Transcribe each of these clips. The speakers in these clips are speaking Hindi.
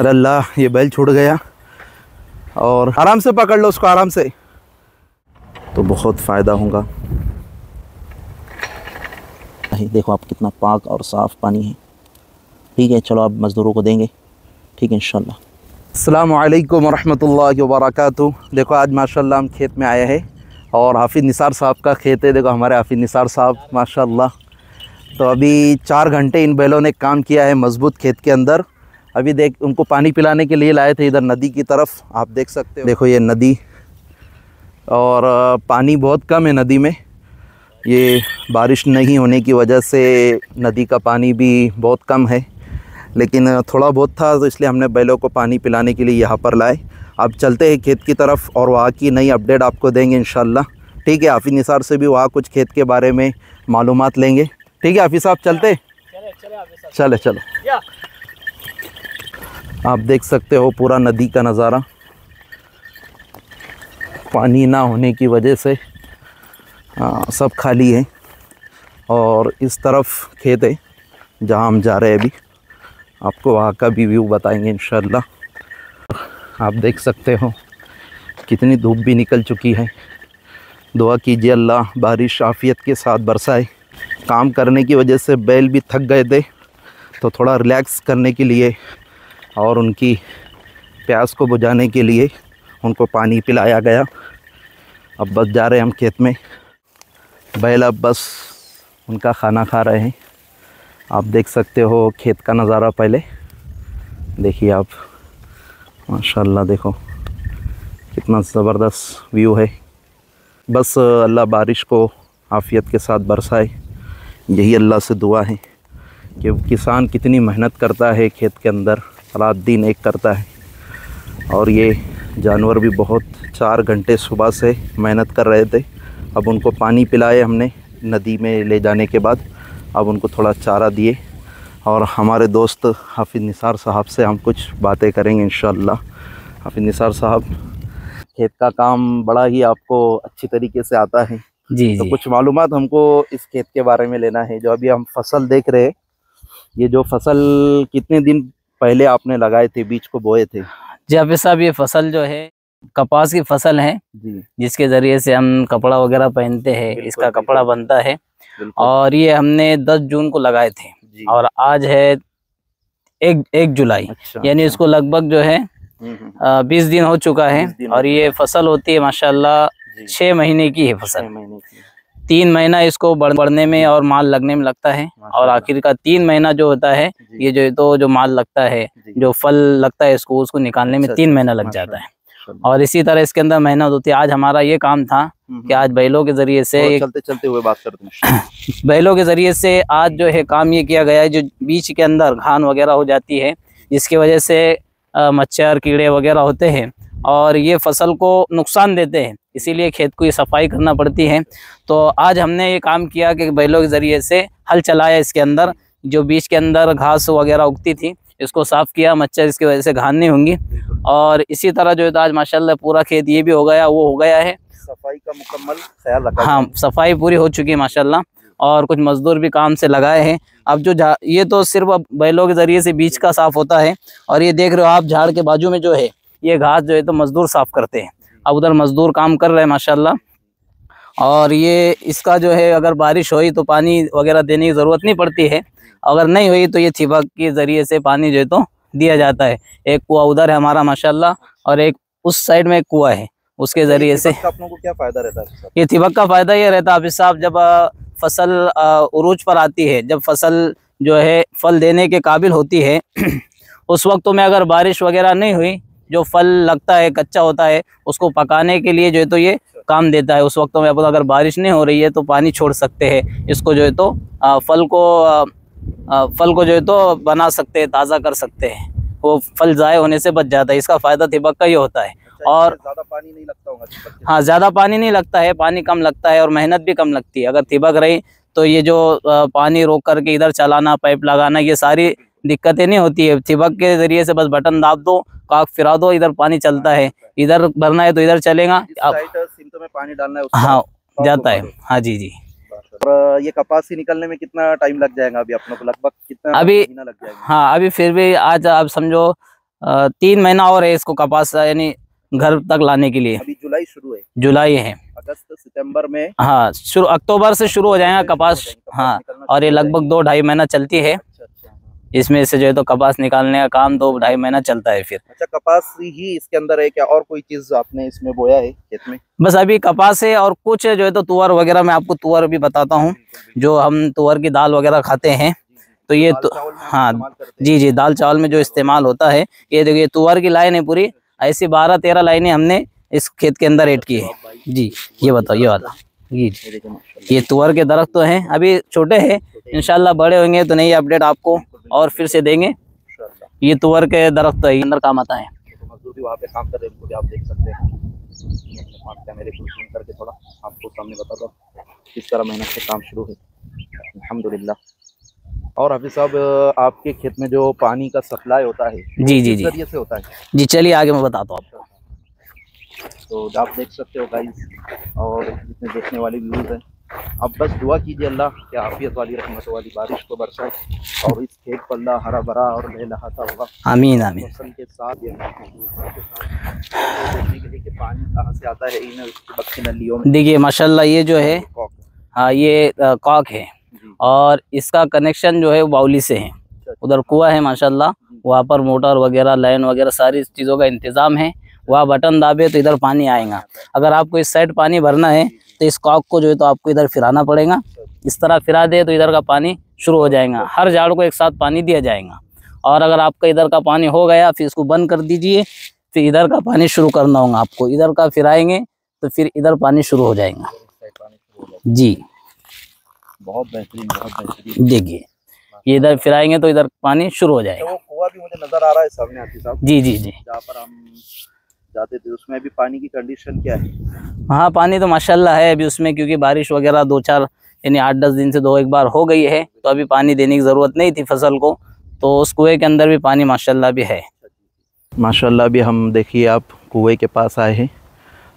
अरे अल्लाह, ये बैल छूट गया। और आराम से पकड़ लो उसको, आराम से। तो बहुत फ़ायदा होगा। नहीं, देखो आप कितना पाक और साफ़ पानी है। ठीक है, चलो आप मज़दूरों को देंगे। ठीक है, इंशाल्लाह। अल्लाम वरहमतुल्लाहि वबरकातुहू। देखो, आज माशाल्लाह हम खेत में आए हैं। और हाफिज़ निसार साहब का खेत है। देखो, हमारे हाफिज़ निसार साहब, माशाल्लाह। तो अभी चार घंटे इन बैलों ने काम किया है मज़बूत खेत के अंदर। अभी देख उनको पानी पिलाने के लिए लाए थे इधर नदी की तरफ़ आप देख सकते हो। देखो ये नदी और पानी बहुत कम है नदी में। ये बारिश नहीं होने की वजह से नदी का पानी भी बहुत कम है। लेकिन थोड़ा बहुत था तो इसलिए हमने बैलों को पानी पिलाने के लिए यहाँ पर लाए। अब चलते हैं खेत की तरफ़ और वहाँ की नई अपडेट आपको देंगे इन ठीक है हाफिज़ निसार से भी वहाँ कुछ खेत के बारे में मालूम लेंगे। ठीक है हाफिज़ साहब चलते चले चलो आप देख सकते हो पूरा नदी का नज़ारा। पानी ना होने की वजह से आ, सब खाली है। और इस तरफ़ खेत है जहाँ हम जा रहे हैं अभी। आपको वहाँ का भी व्यू बताएँगे इन आप देख सकते हो कितनी धूप भी निकल चुकी है। दुआ कीजिए अल्लाह बारिश आफ़ियत के साथ बरसाए। काम करने की वजह से बैल भी थक गए थे तो थोड़ा रिलैक्स करने के लिए और उनकी प्यास को बुझाने के लिए उनको पानी पिलाया गया। अब बस जा रहे हैं हम खेत में। बैल अब बस उनका खाना खा रहे हैं। आप देख सकते हो खेत का नज़ारा पहले। देखिए आप, माशाल्लाह देखो, कितना ज़बरदस्त व्यू है। बस अल्लाह बारिश को आफ़ियत के साथ बरसाए। यही अल्लाह से दुआ है कि किसान कितनी मेहनत करता है खेत के अंदर। रात दिन एक करता है। और ये जानवर भी बहुत चार घंटे सुबह से मेहनत कर रहे थे। अब उनको पानी पिलाए हमने नदी में ले जाने के बाद। अब उनको थोड़ा चारा दिए। और हमारे दोस्त हाफिज़ निसार साहब से हम कुछ बातें करेंगे इन हाफिज़ निसार साहब खेत का काम बड़ा ही आपको अच्छी तरीके से आता है। जी तो जी। कुछ मालूम हमको इस खेत के बारे में लेना है। जो अभी हम फ़सल देख रहे हैं ये जो फ़सल कितने दिन पहले आपने लगाए थे बीज को बोए थे? जी अभी साहब ये फ़सल जो है कपास की फ़सल है जी। जिसके ज़रिए से हम कपड़ा वगैरह पहनते हैं इसका कपड़ा बनता है। और ये हमने 10 जून को लगाए थे। और आज है एक एक जुलाई। अच्छा यानी अच्छा। इसको लगभग जो है हम्म, हम्म, बीस दिन हो चुका है। 20 दिन और ये फ़सल होती है माशाल्लाह छह महीने की है फ़सल। महीने की। तीन महीना इसको बढ़ बढ़ने में और माल लगने में लगता है और आखिर का तीन महीना जो होता है ये जो तो जो माल लगता है जो। फल लगता है इसको उसको निकालने में अच्छा, तीन अच्छा, महीना लग जाता है। और इसी तरह इसके अंदर मेहनत होती है आज हमारा ये काम था हम्म, कि आज बैलों के ज़रिए से चलते चलते हुए बात करते हैं। बैलों के ज़रिए से आज जो है काम ये किया गया है जो बीच के अंदर घान वगैरह हो जाती है जिसकी वजह से मच्छर कीड़े वगैरह होते हैं और ये फ़सल को नुकसान देते हैं इसीलिए खेत को ये सफ़ाई करना पड़ती है। तो आज हमने ये काम किया कि बैलों के ज़रिए से हल चलाया इसके अंदर जो बीच के अंदर घास वगैरह उगती थी इसको साफ़ किया मच्छर इसकी वजह से घान नहीं होंगी। और इसी तरह जो है तो आज माशाल्लाह पूरा खेत ये भी हो गया वो हो गया है। सफ़ाई का मुकम्मल ख्याल रखा हाँ सफ़ाई पूरी हो चुकी है माशाल्लाह और कुछ मजदूर भी काम से लगाए हैं। अब जो ये तो सिर्फ़ बैलों के ज़रिए से बीच का साफ़ होता है और ये देख रहे हो आप झाड़ के बाजू में जो है ये घास जो है तो मजदूर साफ़ करते हैं। अब उधर मजदूर काम कर रहे हैं माशाल्लाह। और ये इसका जो है अगर बारिश हुई तो पानी वगैरह देने की ज़रूरत नहीं पड़ती है। अगर नहीं हुई तो ये छिपक के ज़रिए से पानी जो है तो दिया जाता है। एक कुआ उधर है हमारा माशाल्लाह और एक उस साइड में एक कुआ है उसके ज़रिए से। अपनों को क्या फ़ायदा रहता है? ये थिबक का फ़ायदा ये रहता है हाफिज साहब जब फ़सल उरूज पर आती है जब फ़सल जो है फल देने के काबिल होती है उस वक्त में अगर बारिश वगैरह नहीं हुई जो फल लगता है कच्चा होता है उसको पकाने के लिए जो है तो ये काम देता है। उस वक्त में अपन अगर बारिश नहीं हो रही है तो पानी छोड़ सकते हैं। इसको जो है तो फल को फल को जो है तो बना सकते हैं ताज़ा कर सकते हैं। वो फल ज़ाय होने से बच जाता है। इसका फ़ायदा थिबक का ही होता है। अच्छा, और- ज़्यादा पानी नहीं लगता होगा हाँ ज़्यादा पानी नहीं लगता है पानी कम लगता है और मेहनत भी कम लगती है। अगर थिबक रही तो ये जो पानी रोक करके इधर चलाना पाइप लगाना ये सारी दिक्कतें नहीं होती है। थिबक के ज़रिए से बस बटन दाब दो काक फिरा दो इधर पानी चलता है। इधर भरना है तो इधर चलेगा। साइड में पानी डालना है हाँ जाता है। हाँ जी जी। और ये कपास से निकलने में कितना टाइम लग जाएगा अभी अपनों को? लगभग कितना अभी- लग जाएगा? हाँ अभी फिर भी आज आप समझो तीन महीना और है इसको कपास यानी घर तक लाने के लिए। अभी जुलाई शुरू है। जुलाई है। अगस्त सितंबर में हाँ शुरू अक्टूबर से शुरू हो जाएगा कपास। हाँ और ये लगभग दो ढाई महीना चलती हाँ। इसमें से जो है तो कपास निकालने का काम दो ढाई महीना चलता है फिर। अच्छा कपास ही इसके अंदर है क्या? और कोई चीज़ आपने इसमें बोया है खेत में? बस अभी कपास है और कुछ जो है तो तुअर वगैरह मैं आपको तुअर भी बताता हूँ जो हम तुअर की दाल वगैरह खाते हैं। तो ये तो हाँ। जी जी दाल चावल में जो इस्तेमाल होता है ये देखिए तुअर की लाइन है पूरी ऐसी बारह तेरह लाइनें हमने इस खेत के अंदर एड की है। जी ये बताओ ये वाला। जी जी। ये तुअर के दरख्त तो हैं अभी छोटे हैं इनशाला बड़े होंगे तो नई अपडेट आपको और फिर से देंगे। ये तुअर के दरख्त तो है, अंदर काम आता है। तो मजदूर भी वहाँ पे काम कर रहे हैं आप देख सकते हैं। कैमरे को zoom करके थोड़ा आपको सामने बता दो। किस तरह मेहनत से काम शुरू है। अल्हम्दुलिल्लाह। और हाफिज साहब आपके खेत में जो पानी का सप्लाई होता है जी, जी, जी। से होता है? जी चलिए आगे मैं बताता हूँ आपको। तो आप देख सकते हो गाइस और जितने देखने वाले व्यूज़ हैं अब बस दुआ कीजिए अल्लाह कि आफियत वाली रहमत वाली बारिश को बरसाए और इस खेत को अल्लाह हरा भरा और लहलहाता होगा आमीन आमीन। फ़सल के साथ ये देखने के लिए कि पानी कहाँ से आता है इन बक्सी नलियों में देखिए माशाल्लाह ये जो है कॉक। हाँ ये कॉक है और इसका कनेक्शन जो है वो बाउली से है। उधर कुआ है माशाल्लाह। वहाँ पर मोटर वगैरह लाइन वगैरह सारी चीज़ों का इंतज़ाम है। वहाँ बटन दाबे तो इधर पानी आएगा। अगर आपको इस साइड पानी भरना है तो इस कॉक को जो है तो आपको इधर फिराना पड़ेगा। इस तरह फिरा दे तो इधर का पानी शुरू हो जाएगा। हर झाड़ को एक साथ पानी दिया जाएगा। और अगर आपका इधर का पानी हो गया फिर इसको बंद कर दीजिए। फिर इधर का पानी शुरू करना होगा आपको। इधर का फिराएँगे तो फिर इधर पानी शुरू हो जाएगा। जी। बहुत बेहतरीन बहुत बेहतरीन। देखिए ये इधर फिराएँगे तो इधर पानी शुरू हो जाएगा। तो वो कुआ भी मुझे नज़र आ रहा है सामने जी जी जी। जहाँ पर हम जाते थे उसमें भी पानी की कंडीशन क्या है? हाँ पानी तो माशाल्लाह है अभी उसमें क्योंकि बारिश वगैरह दो चार यानी आठ दस दिन से दो एक बार हो गई है तो अभी पानी देने की ज़रूरत नहीं थी फ़सल को तो उस कुएँ के अंदर भी पानी माशाल्लाह भी है। माशाल्लाह अभी हम देखिए आप कुएँ के पास आए हैं।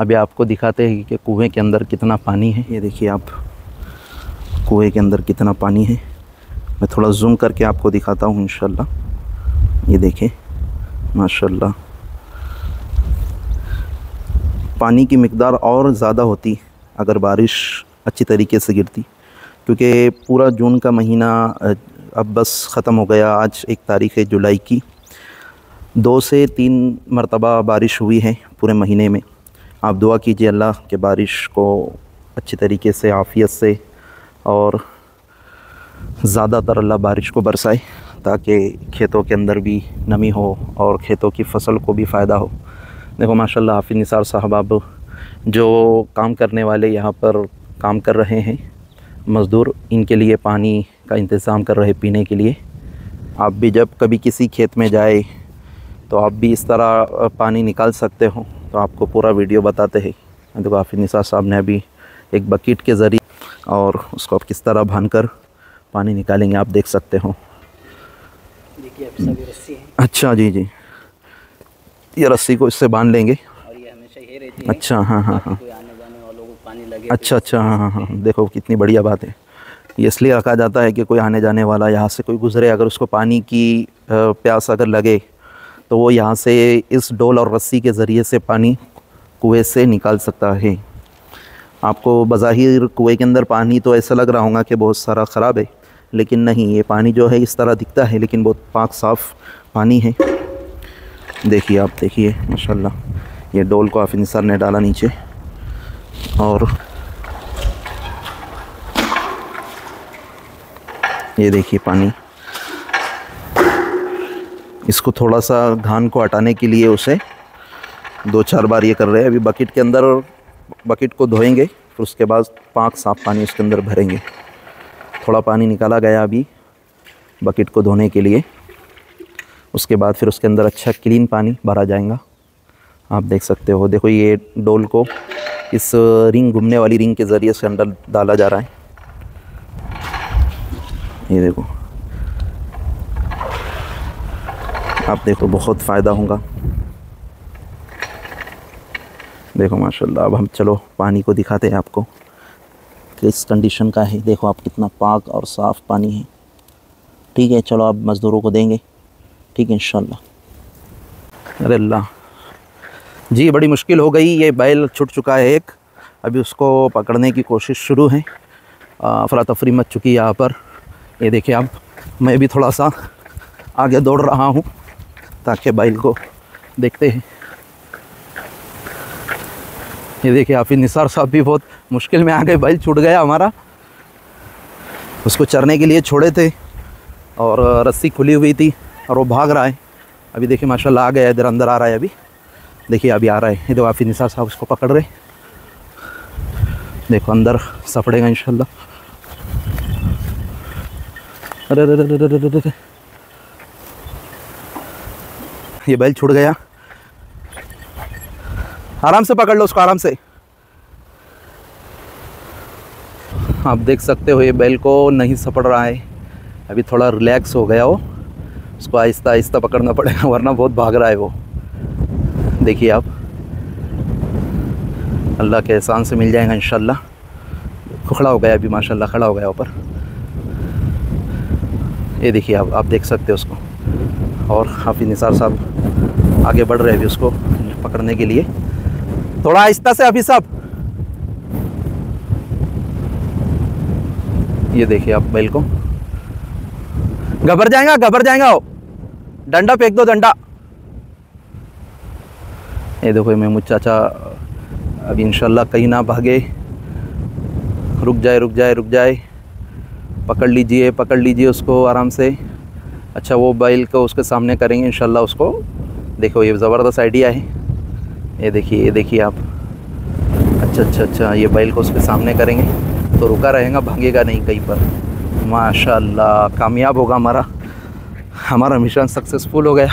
अभी आपको दिखाते हैं कि कुएँ के अंदर कितना पानी है। ये देखिए आप कुएँ के अंदर कितना पानी है। मैं थोड़ा जूम करके आपको दिखाता हूँ इन ये देखिए माशाल्लाह। पानी की मकदार और ज़्यादा होती अगर बारिश अच्छी तरीके से गिरती। क्योंकि पूरा जून का महीना अब बस ख़त्म हो गया, आज एक तारीख़ है जुलाई की। दो से तीन मरतबा बारिश हुई है पूरे महीने में। आप दुआ कीजिए अल्लाह के बारिश को अच्छी तरीके से, आफ़ियत से और ज़्यादातर अल्लाह बारिश को बरसाए ताकि खेतों के अंदर भी नमी हो और खेतों की फ़सल को भी फ़ायदा हो। देखो माशाल्लाह हाफिज़ निसार साहब अब जो काम करने वाले यहाँ पर काम कर रहे हैं मज़दूर इनके लिए पानी का इंतज़ाम कर रहे पीने के लिए। आप भी जब कभी किसी खेत में जाए तो आप भी इस तरह पानी निकाल सकते हो। तो आपको पूरा वीडियो बताते हैं। देखो हाफिज़ निसार साहब ने अभी एक बकेट के ज़रिए और उसको आप किस तरह बाँध कर पानी निकालेंगे आप देख सकते हो। है। अच्छा जी जी। ये रस्सी को इससे बाँध लेंगे? और ये हमेशा ही रहती अच्छा हाँ हाँ हाँ। लगे अच्छा अच्छा हाँ हाँ हाँ। देखो कितनी बढ़िया बात है। ये इसलिए रखा जाता है कि कोई आने जाने वाला यहाँ से कोई गुज़रे अगर उसको पानी की प्यास अगर लगे तो वो यहाँ से इस डोल और रस्सी के ज़रिए से पानी कुएँ से निकाल सकता है। आपको बज़ाहिर कुएँ के अंदर पानी तो ऐसा लग रहा होगा कि बहुत सारा ख़राब है लेकिन नहीं ये पानी जो है इस तरह दिखता है लेकिन बहुत पाक साफ़ पानी है। देखिए आप देखिए, माशाल्लाह। ये डोल को हाफिज़ निसार ने डाला नीचे। और ये देखिए पानी। इसको थोड़ा सा धान को हटाने के लिए उसे दो चार बार ये कर रहे हैं। अभी बकेट के अंदर बकेट को धोएँगे, फिर उसके बाद पाक साफ़ पानी उसके अंदर भरेंगे। थोड़ा पानी निकाला गया अभी बकेट को धोने के लिए। उसके बाद फिर उसके अंदर अच्छा क्लीन पानी भरा जाएगा। आप देख सकते हो। देखो, ये डोल को इस रिंग घूमने वाली रिंग के ज़रिए से अंदर डाला जा रहा है। ये देखो। आप देखो, बहुत फ़ायदा होगा। देखो, माशाल्लाह, अब हम चलो पानी को दिखाते हैं आपको किस कंडीशन का है। देखो, आप कितना पाक और साफ़ पानी है। ठीक है, चलो, आप मज़दूरों को देंगे। ठीक है, इंशाल्लाह। अरे अल्लाह। जी, बड़ी मुश्किल हो गई, ये बैल छुट चुका है एक। अभी उसको पकड़ने की कोशिश शुरू है। अफरा तफरी मच चुकी है यहाँ पर। ये देखिए आप, मैं भी थोड़ा सा आगे दौड़ रहा हूँ, ताकि बैल को देखते हैं। ये देखिए हाफिज निसार साहब भी बहुत मुश्किल में आ गए, बैल छूट गया हमारा। उसको चरने के लिए छोड़े थे, और रस्सी खुली हुई थी। और वो भाग रहा है। अभी देखिए, माशाल्लाह आ गया इधर अंदर आ रहा है अभी। देखिए, अभी आ रहा है। इधर हाफिज निसार साहब उसको पकड़ रहे देखो, अंदर इंशाल्लाह। अरे अरे अरे अरे अरे अरे ये बैल छूट गया। आराम से पकड़ लो उसको, आराम से। आप देख सकते हो, ये बैल को नहीं सपड़ रहा है। अभी थोड़ा रिलैक्स हो गया वो। उसको आहिस्ता आहिस्ता पकड़ना पड़ेगा, वरना बहुत भाग रहा है वो। देखिए आप। अल्लाह के एहसान से मिल जाएगा इंशाल्लाह। खड़ा हो गया अभी, माशाल्लाह खड़ा हो गया ऊपर। ये देखिए आप आप देख सकते हो उसको। और हाफिज निसार साहब आगे बढ़ रहे अभी उसको पकड़ने के लिए। थोड़ा आहिस्ता से अभी साहब। ये देखिए आप बैल को घबर जाएगा घबर जाएगा। वो डंडा फेंक दो, डंडा। ये देखो महमूद चाचा, अभी इंशाल्लाह कहीं ना भागे। रुक जाए रुक जाए रुक जाए। पकड़ लीजिए पकड़ लीजिए उसको आराम से। अच्छा वो बैल को उसके सामने करेंगे, इंशाल्लाह उसको। देखो, ये ज़बरदस्त आइडिया है। ये देखिए ये देखिए आप। अच्छा अच्छा अच्छा ये बैल को उसके सामने करेंगे। तो रुका रहेगा, भागेगा नहीं कहीं पर। माशाल्लाह, कामयाब होगा हमारा। हमारा मिशन सक्सेसफुल हो गया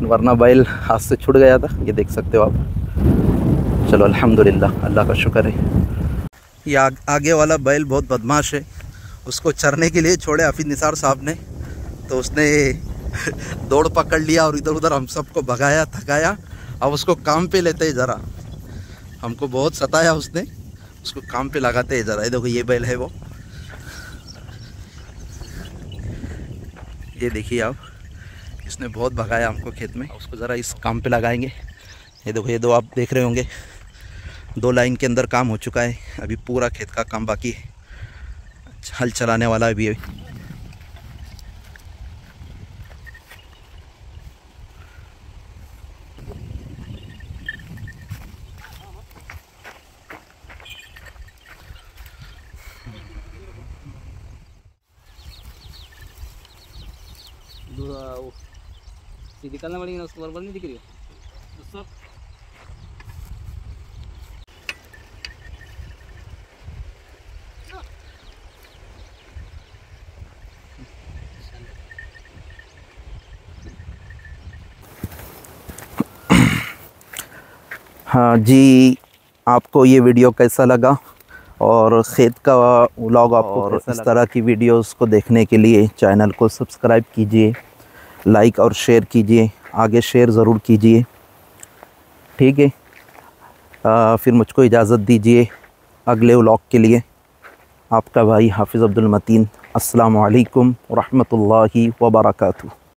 वरना बैल हाथ से छूट गया था ये देख सकते हो आप। चलो अल्हम्दुलिल्लाह अल्लाह का शुक्र है। ये आग, आगे वाला बैल बहुत बदमाश है। उसको चरने के लिए छोड़े हाफिज निसार साहब ने। तो उसने दौड़ पकड़ लिया और इधर उधर हम सबको भगाया थकाया। अब उसको काम पे लेते हैं ज़रा। हमको बहुत सताया उसने। उसको काम पे लगाते हैं ज़रा। ये देखो ये बैल है वो। ये देखिए आप, इसने बहुत भगाया हमको खेत में। उसको ज़रा इस काम पे लगाएँगे। ये देखो, ये दो आप देख रहे होंगे। दो लाइन के अंदर काम हो चुका है। अभी पूरा खेत का काम बाकी है। हल चलाने वाला अभी। अभी निकलना पड़ेगी ना उसको बराबर नहीं दिख रही सब हाँ जी आपको ये वीडियो कैसा लगा? और खेत का व्लॉग आपको और इस तरह की वीडियोस को देखने के लिए चैनल को सब्सक्राइब कीजिए। लाइक और शेयर कीजिए, आगे शेयर ज़रूर कीजिए। ठीक है? फिर मुझको इजाज़त दीजिए अगले व्लॉग के लिए। आपका भाई हाफिज़ अब्दुल मतीन, अस्सलाम वालेकुम रहमतुल्लाहि व बरकातहू